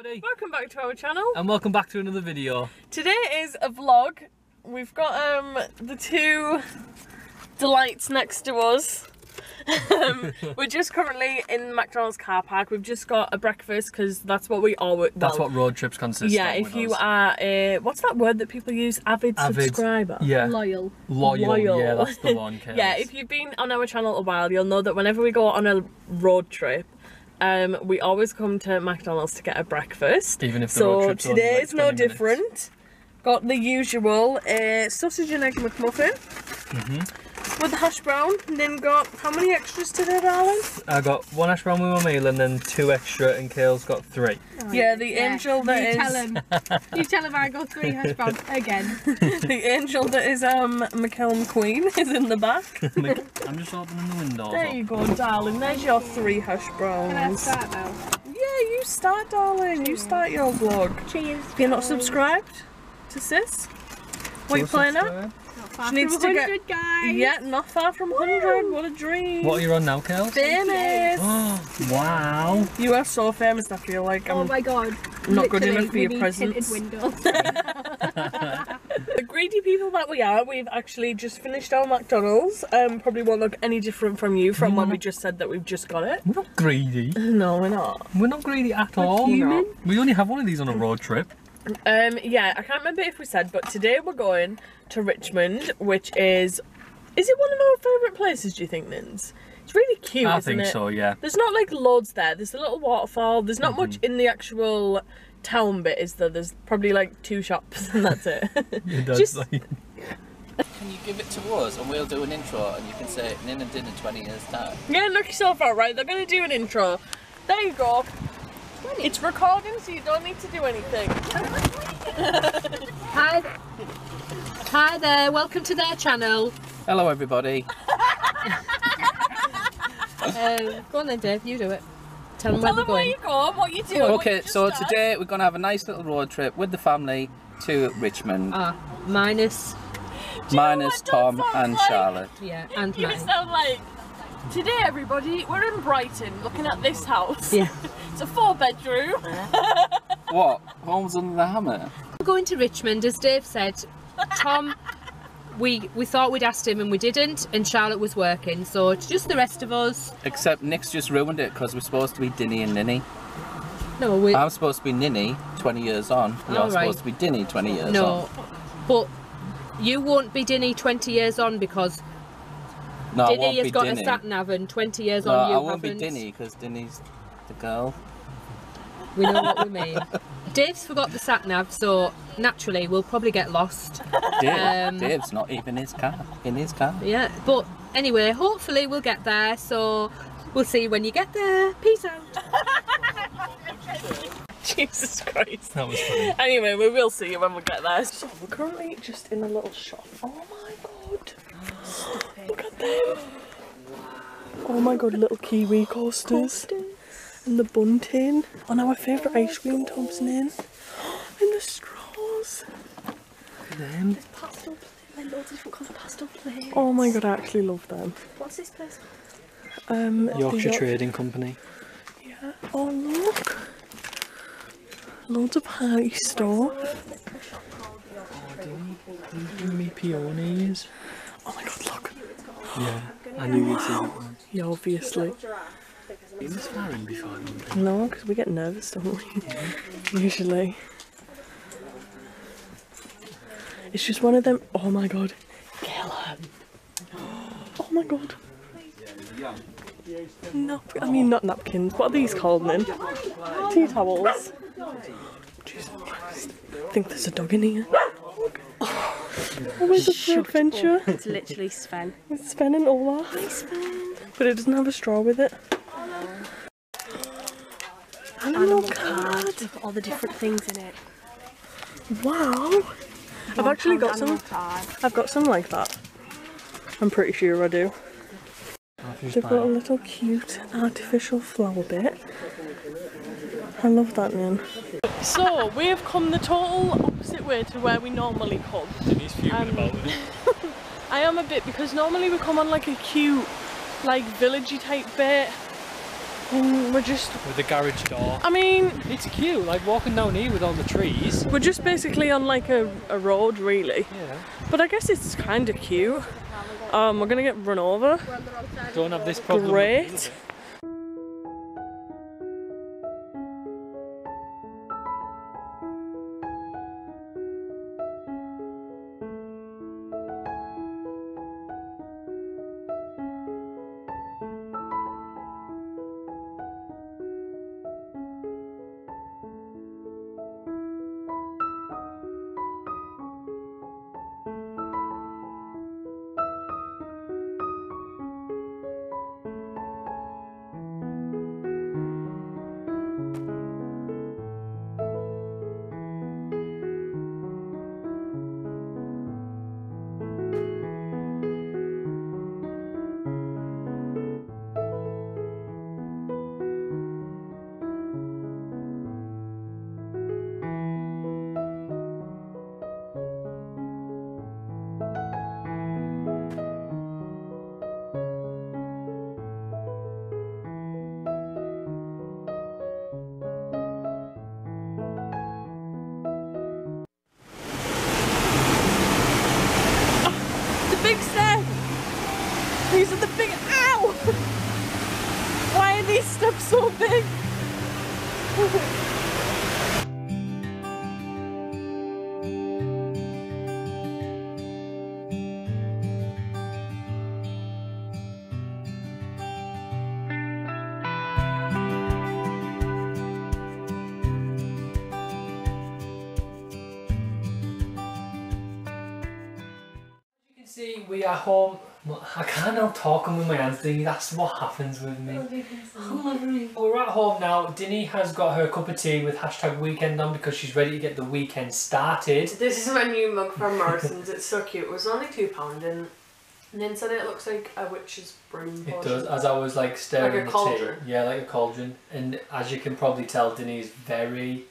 everybody Welcome back to our channel. and welcome back to another video. Today is a vlog. We've got um the two delights next to us. um, we're just currently in McDonald's car park. We've just got a breakfast because that's what we always. That's what road trips consist of. Yeah, if you us. are a what's that word that people use? Avid, Avid, subscriber. Yeah. Loyal. Loyal. Loyal. Yeah, that's the one. Yeah, if you've been on our channel a while, you'll know that whenever we go on a road trip, um, we always come to McDonald's to get a breakfast. Even if the so road trip's today like, is no minutes. different. Got the usual uh, sausage and egg McMuffin Mm-hmm. With the hash brown. And then got how many extras today, darling? I got one hash brown with my meal and then two extra, and Kale's got three. yeah, the angel that you is tell him. you tell him I got three hash browns again. the angel that is um McKellen Queen is in the back. I'm just opening the window there you go, darling. There's your three hash Can I browns. start now? Yeah, you start, darling. You start your vlog. Cheers. If you're not subscribed to sis, what are you Go playing at? Subscribe. Not far She needs from to get- 100, guys. Yeah, not far from 100. What a dream. What are you on now, Kels? Famous. Oh, wow. You are so famous, I feel like. Oh I'm my god. not good enough for we your need presents. the greedy people that we are. We've actually just finished our McDonald's. Um, probably won't look any different from you from when we just said that we've just got it. We're not greedy. No, we're not. We're not greedy at all. human. We only have one of these on a road trip. Um, yeah, I can't remember if we said, but today we're going to Richmond, which is. Is it one of our favourite places, do you think, Nins? It's really cute, I isn't think it? so, yeah. There's not like loads there. There's a little waterfall. There's not much in the actual town bit, is there? There's probably like two shops and that's it. It does. Just- like- Can you give it to us and we'll do an intro and you can say Nin and Din in 20 years time? yeah, knock yourself out, right? They're gonna do an intro. There you go. It's recording, so you don't need to do anything. Hi. Hi there. Welcome to their channel. Hello everybody. Um, go on then, Dave. You do it. Tell them Tell where them we're where going. what you do. Okay, so today we're going to have a nice little road trip with the family to Richmond. Ah, minus. minus Tom and like? Charlotte. Yeah, and You mine. sound like today, everybody. We're in Brighton, looking at this house. Yeah. It's a four bedroom. What? Homes under the hammer? We're going to Richmond, as Dave said. Tom, we we thought we'd asked him and we didn't, and Charlotte was working, so it's just the rest of us. Except Nick's just ruined it because we're supposed to be Dinny and Ninny. No, we I'm supposed to be Ninny 20 years on. You're All right. supposed to be Dinny 20 years no, on. but you won't be Dinny 20 years on because No, I Dinny won't has be got Dinny. a sat nav and 20 years No, on you I won't haven't. be Dinny because Dinny's the girl. We know what we mean. Dave's forgot the sat nav, so naturally we'll probably get lost. Dave, Um, Dave's not even his car. In his car. Yeah, but anyway, hopefully we'll get there. So we'll see when you get there. Peace out. Jesus Christ. That was funny. Anyway, we will see you when we get there. So we're currently just in a little shop. Oh my god. Look at them. Oh my god, little kiwi coasters. And the bunting. On our favourite ice cream tubs, Nin. And the straws. Them. pastel play, like loads of different colour pastel plates. Oh my god, I actually love them. What's this place? Um, Yorkshire York- Trading Company. Yeah. Oh look. Loads of party stuff. Me peonies. Oh my god, look. Yeah, I knew you'd see that one. Yeah, obviously. Been this far in before? No, because we get nervous, don't we? Usually. It's just one of them. Oh my god. Killer. Oh my god. Nap- I mean, not napkins. What are these called then? Tea towels. Jesus Christ. I think there's a dog in here. Oh my god, for adventure. It's literally Sven. It's Sven and Olaf. But it doesn't have a straw with it. Animal card. Look at all the different things in it. Wow. I've actually got some. I've got some like that. I'm pretty sure I do. They've got a little cute artificial flower bit. I love that man. So we have come the total opposite way to where we normally come. Fuming about it. I am a bit because normally we come on like a cute, like villagey type bit. And we're just. with the garage door. I mean, It's cute, like walking down here with all the trees. we're just basically on like a, a road, really. Yeah. But I guess it's kind of cute. Um, we're gonna get run over. Don't have this problem. Great. see we are home. I can't help talking with my hands, Dinny. That's what happens with me. We're at home now. Dinny has got her cup of tea with hashtag weekend on because she's ready to get the weekend started. This is my new mug from Morrison's. It's so cute. It was only two pound and and inside it looks like a witch's broom. It does, as I was like staring Like a at the cauldron. tea. Yeah, like a cauldron. And as you can probably tell, Dinny is very,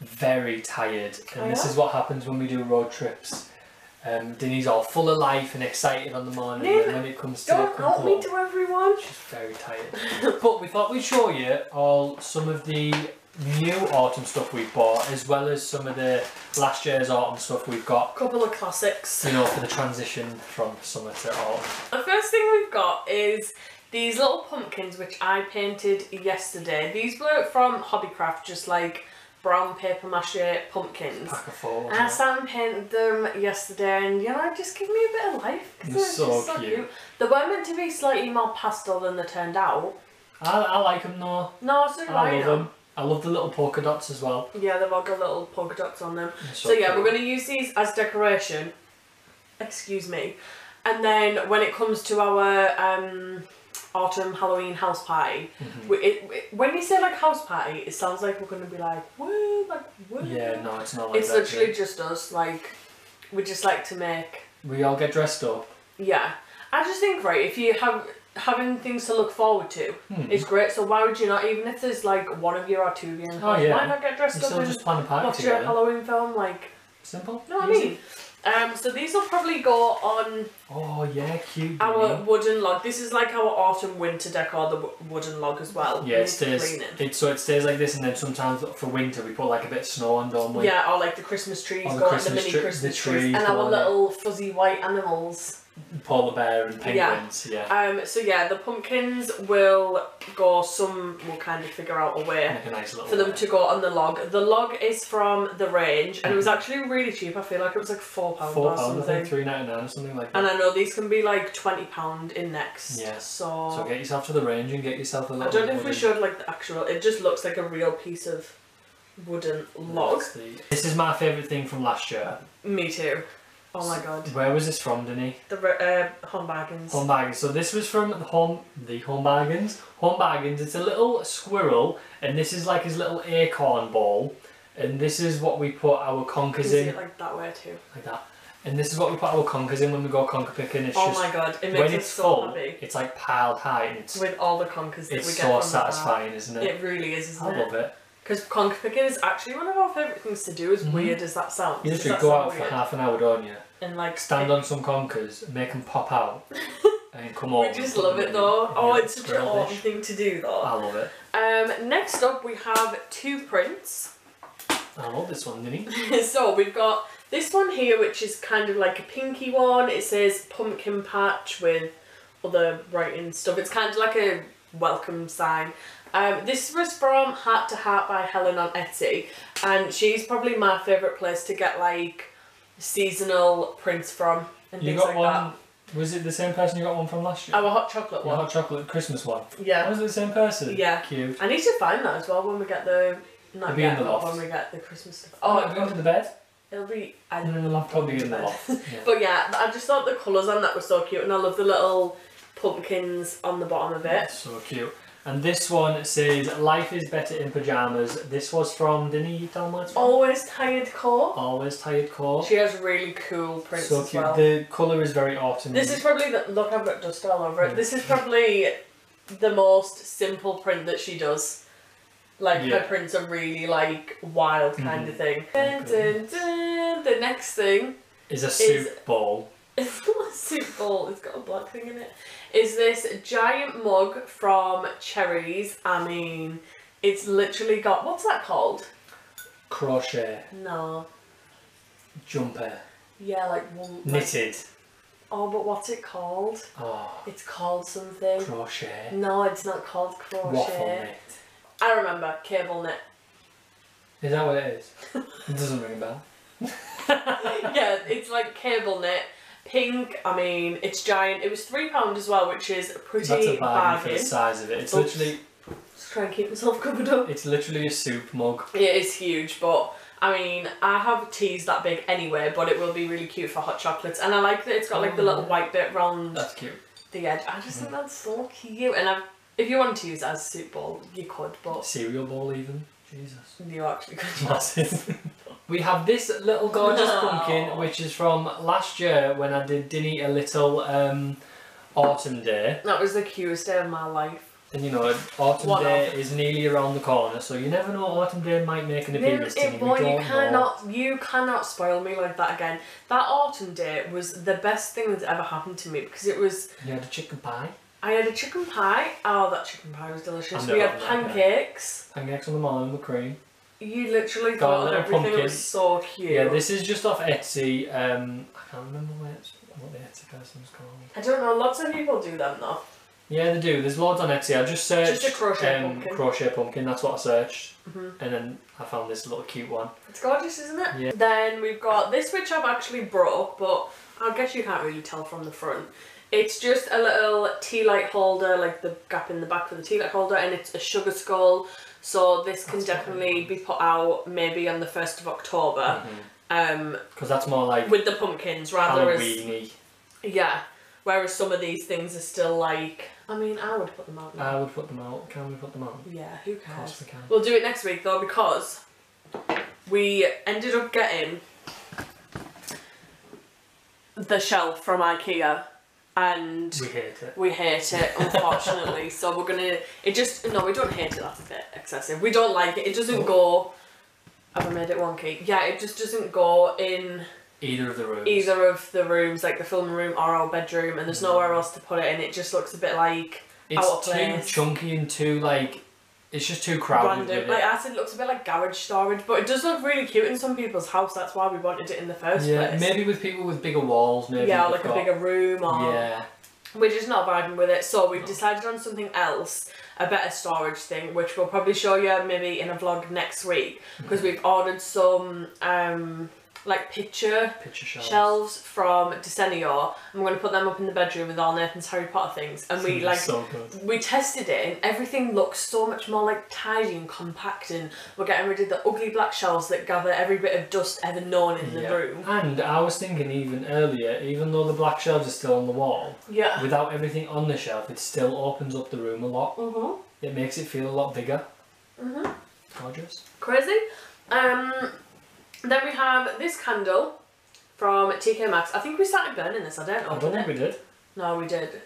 very tired. And Oh, this is what happens when we do road trips. Um, Dinny's all full of life and excited on the morning, and when it comes to Don't help me to everyone. she's very tired. but we thought we'd show you all some of the new autumn stuff we've bought, as well as some of the last year's autumn stuff we've got. A couple of classics. You know, for the transition from summer to autumn. The first thing we've got is these little pumpkins which I painted yesterday. These were from Hobbycraft, just like brown paper mache pumpkins. Pack of four. And I sat and painted them yesterday and you know, just give me a bit of life. They're so so cute. cute. They were meant to be slightly more pastel than they turned out. I, I like them though. No, so do I I love them. I love the little polka dots as well. Yeah, they've all got little polka dots on them. They're So, yeah, we're going to use these as decoration. Excuse me. And then when it comes to our um, autumn Halloween house party, Mhm. it, it- when you say like house party, it sounds like we're going to be like, woo, like, woo. Yeah, no, it's not like It's that. literally Jane. just us. Like, we just like to make, We all get dressed up. yeah. I just think, right, if you have having things to look forward to, Hmm. it's great. So why would you not, even if there's like one of you or two of you in the Oh, yeah. why not get dressed We up and just plan a party watch your together. Halloween film? Like, Simple. you know what I mean? Um, so these will probably go on Oh yeah, cute. our wooden log. This is like our autumn winter decor, the wooden log as well. Yeah, We it stays. it. So it stays like this, and then sometimes for winter we put like a bit of snow on, don't we? Yeah, or like the Christmas trees, Or the go on Christmas the mini tree- the trees trees, and our little fuzzy white animals. Polar bear and penguins. Yeah. Um, so yeah, the pumpkins will go. Some will kind of figure out a way a for them to go on the log. The log is from the range, and it was actually really cheap. I feel like it was like four pound or pounds, I something. think, three ninety nine or something like that. And I know these can be like twenty pound in next. Yeah. So, So get yourself to the range and get yourself a I little. don't know if we should like the actual. It just looks like a real piece of wooden log. The- This is my favourite thing from last year. Me too. Oh my god. Where was this from, Denny? The uh, home bargains. Home Bargains. So this was from the home the Home Bargains. Home Bargains. It's a little squirrel, and this is like his little acorn ball, and this is what we put our conkers in, it like that way too. like that. And this is what we put our conkers in when we go conker picking. It's oh just my god, it makes us it's so full, happy. it's like piled high, and it's With all the conkers that we get It's so satisfying, isn't it? It really is, isn't I it? love it. Because conker picking is actually one of our favourite things to do, as Mhm. weird as that sounds. You literally go out for half an hour, don't you? and like Stand pick- on some conkers, make them pop out, mean, come on. We just love it though. Oh, it's such an awesome thing to do though. I love it. Um, next up we have two prints. I love this one, Ninny. so we've got this one here, which is kind of like a pinky one. It says pumpkin patch with other writing stuff. It's kind of like a welcome sign. Um, this was from Heart to Heart by Helen on Etsy, and she's probably my favourite place to get like seasonal prints from and You things got like one. Was it the same person you got one from last that. year? Our hot chocolate Your one. hot chocolate Christmas one. Yeah. Was it the same person? Yeah. Cute. I need to find that as well when we get the not It'll be in the when we get the Christmas stuff. Oh, Oh, going to the bed? it'll be. I no, probably in the loft. Yeah. But yeah, I just thought the colours on that were so cute, and I love the little pumpkins on the bottom of it. So cute. And this one says, Life is better in pyjamas. This was from, didn't you tell me? Always tired core. Always Tired Core. She has really cool prints So as cute. well. The colour is very autumn. This is probably the look. I've got dust all over it. This is probably the most simple print that she does. Like Yeah. her prints are really like wild kind mm-hmm. of thing. Dun, dun, dun. The next thing is a soup bowl. It's not a soup bowl, it's got a black thing in it. Is this giant mug from Cherries? I mean, it's literally got what's that called? Crochet. No. Jumper. Yeah, like Knitted. oh, but what's it called? Oh, It's called something. crochet. No, it's not called Waffle crochet. knit. I remember cable knit. Is that what it is? it doesn't ring a bell. yeah, it's like cable knit. Pink. I mean, it's giant. It was three pound as well, which is pretty That's a bargain for the size of it. It's Oops. literally, Just try and keep myself covered up. it's literally a soup mug. It is huge, but I mean, I have teas that big anyway, but it will be really cute for hot chocolates. And I like that it's got like the little white bit round That's cute. the edge. I just think mm. that's so cute. And I've, if you want to use it as a soup bowl, you could, but Cereal bowl even. Jesus. you actually could. Massive. we have this little gorgeous No. pumpkin, which is from last year when I did Dinny a little um, autumn day. That was the cutest day of my life. And you know, autumn One day of. is nearly around the corner, so you never know. Autumn day might make an appearance. It, boy, you know. cannot, you cannot spoil me like that again. That autumn day was the best thing that's ever happened to me because it was. You had a chicken pie, I had a chicken pie. Oh, that chicken pie was delicious. We know had pancakes. pancakes on the morning with cream. You literally Got thought everything pumpkin. was so cute. Yeah, this is just off Etsy. Um, I can't remember where it's, what the Etsy person's called. I don't know. Lots of people do them though. Yeah, they do. There's loads on Etsy. I just searched Just a crochet um, pumpkin. crochet pumpkin. That's what I searched, Mhm. and then I found this little cute one. It's gorgeous, isn't it? Yeah. Then we've got this, which I've actually brought, up, but I guess you can't really tell from the front. It's just a little tea light holder, like the gap in the back for the tea light holder, and it's a sugar skull. So this can That's definitely be put out maybe on the first of October, um, Because that's more like with the pumpkins rather as Halloweeny. yeah. Whereas some of these things are still like, I mean, I would put them out. Now. I would put them out. Can we put them out? yeah, who Of course cares? we can. We'll do it next week though because we ended up getting the shelf from IKEA and We hate it. we hate it unfortunately. so we're gonna it just no we don't hate it that's a bit excessive. We don't like it. It doesn't oh. go have I made it wonky? Yeah, it just doesn't go in Either of the rooms. either of the rooms, like the film room or our bedroom, and there's nowhere else to put it and it just looks a bit like It's too chunky and too like. It's just too crowded. random. Like. I said, it looks a bit like garage storage, but it does look really cute in some people's house. That's why we wanted it in the first yeah, place. maybe with people with bigger walls, maybe. yeah, like a bigger room, or Yeah. we're just not vibing with it. So we've decided on something else, a better storage thing, which we'll probably show you maybe in a vlog next week because Mm-hmm. we've ordered some um like picture Picture shelves. shelves from Desenio. I'm going to put them up in the bedroom with all Nathan's Harry Potter things, and we like so we tested it and everything looks so much more like tidy and compact and we're getting rid of the ugly black shelves that gather every bit of dust ever known in the room. And I was thinking even earlier, even though the black shelves are still on the wall, Yeah. without everything on the shelf, it still opens up the room a lot. Mhm. It makes it feel a lot bigger. Mhm. Gorgeous. Crazy. Um then we have this candle from TK Maxx. I think we started burning this, I don't know. I don't think it. we did. No, we did.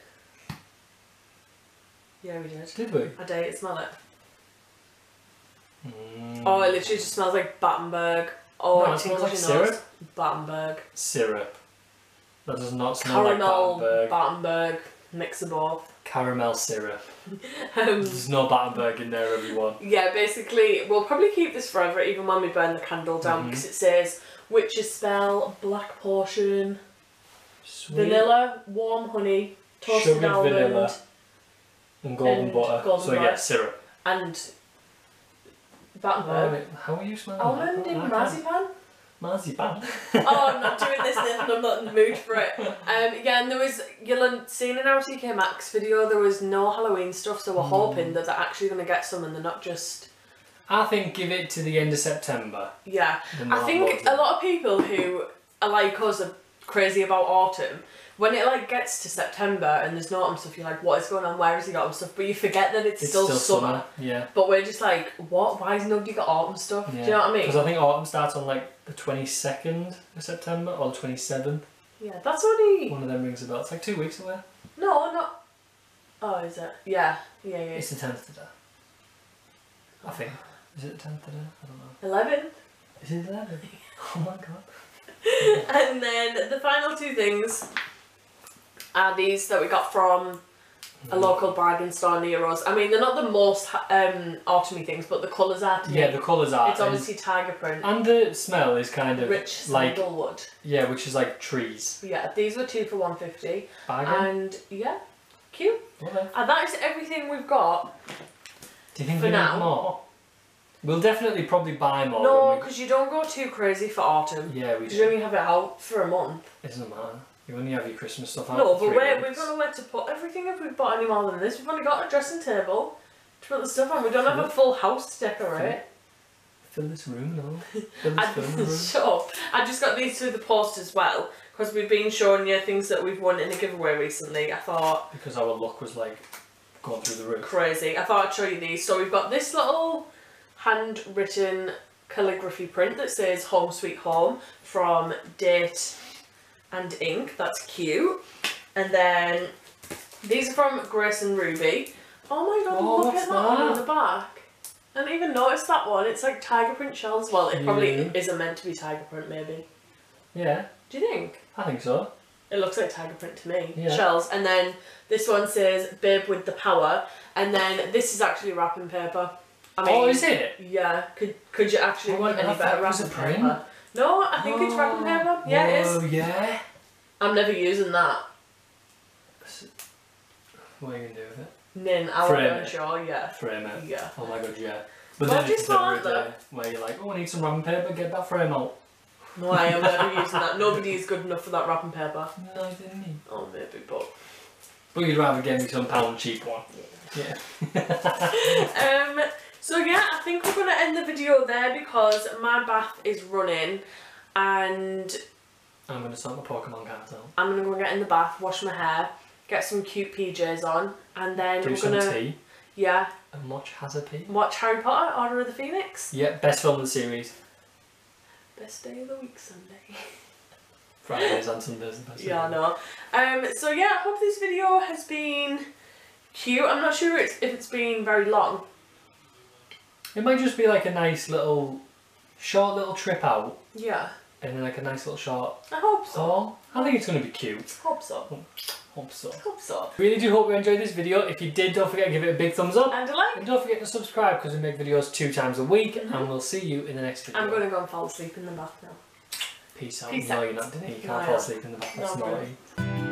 Yeah, we did. Did we? I to smell it. Mm. Oh, it literally just smells like Battenberg. Oh, No, it it smells like syrup. Battenberg. Syrup. That does not smell Caramel like Battenberg. Battenberg. Mix of. Caramel syrup. Um, There's no Battenberg in there, everyone. yeah, basically, we'll probably keep this forever, even when we burn the candle down, Mhm. because it says witch's spell, black potion, Sweet. vanilla, warm honey, toasted Sugared almond, vanilla. And golden and butter. golden so yeah, syrup. and Battenberg. how are you smelling Almond in marzipan? Marzipan. oh, I'm not doing this, Nathan. I'm not in the mood for it. Um, yeah, and there was you'll have seen in our TK Maxx video there was no Halloween stuff, so we're Hmm. hoping that they're actually going to get some and they're not just I think give it to the end of September. yeah. I think a lot of people who are like us are crazy about autumn. When it like gets to September and there's no autumn stuff, you're like, what is going on? Where is the autumn stuff? But you forget that it's, It's still, summer. Yeah. But we're just like, what? Why has nobody got autumn stuff? yeah. Do you know what I mean? Because I think autumn starts on like the 22nd of September or the 27th. Yeah, that's only One of them rings a bell. It's like two weeks away. no, not. Oh, is it? Yeah, yeah, yeah. It's the 10th today. I think. Is it the 10th today? I don't know. 11th? Is it 11th? Oh my god. and then the final two things are these that we got from a local bargain store near us. I mean, they're not the most um, autumny things, but the colours are to me. Yeah, the colours are. It's obviously tiger print, And the smell is kind of rich like, sandalwood. yeah, which is like trees. Yeah, these were two for one fifty, Bargain? and yeah, cute. Okay. And that is everything we've got. Do you think For we now. need more? We'll definitely probably buy more. No, when because you don't go too crazy for autumn. Yeah, we You should. only have it out for a month. It doesn't matter. You only have your Christmas stuff out No, but where we've got nowhere to put everything if we've bought any more than this. We've only got a dressing table to put the stuff on. We don't have a full house to decorate. Fill this room now. Fill this I, film room. sure. I just got these through the post as well because we've been showing you things that we've won in a giveaway recently. I thought Because our luck was like going through the roof. crazy. I thought I'd show you these. So we've got this little handwritten calligraphy print that says "Home Sweet Home" from Date and Ink. That's cute. And then these are from Grace and Ruby. Oh my god! Oh, look at that, one on the back. I didn't even notice that one. It's like tiger print shells. Well, it probably Yeah. isn't meant to be tiger print, maybe. Yeah, Do you think? I think so. It looks like tiger print to me. Yeah. Shells. And then this one says Babe with the Power. And then this is actually wrapping paper. I mean, oh, is it? Yeah. Could could you actually Oh, want any better wrapping paper? No, I think it's wrapping paper. Yeah, it is. Oh, yeah. I'm never using that. What are you gonna do with it? Nin, I Frame wasn't it. sure, yeah. Frame it. Yeah. Oh my god, yeah. But Well, then it's just never like a day where you're like, oh, I need some wrapping paper, get that frame out. No, I am never using that. Nobody is good enough for that wrapping paper. No, I didn't need. Oh, maybe, but. But you'd rather get me some pound cheap one. Yeah. Um, so yeah, I think we're gonna end the video there because my bath is running and I'm gonna start my Pokemon cards out. I'm gonna go get in the bath, wash my hair, get some cute PJs on, and then Do we're some gonna tea yeah and watch Hazapee. watch Harry Potter: Order of the Phoenix. Yeah, best film in the series. Best day of the week, Sunday. Fridays and Sundays. Yeah, I know. Um, so yeah, I hope this video has been cute. I'm not sure it's, if it's been very long. It might just be like a nice little, short little trip out, Yeah, and then like a nice little short I hope so. haul. I think it's gonna be cute. Hope so. Hope so. Hope so. Really do hope you enjoyed this video. If you did, don't forget to give it a big thumbs up. And a like. And don't forget to subscribe because we make videos two times a week, and mm-hmm. we'll see you in the next video. I'm gonna go and fall asleep in the bath now. Peace out. Peace no, out. you're not, Denise. You No, can't I fall am. asleep in the bath. No, That's I'm naughty.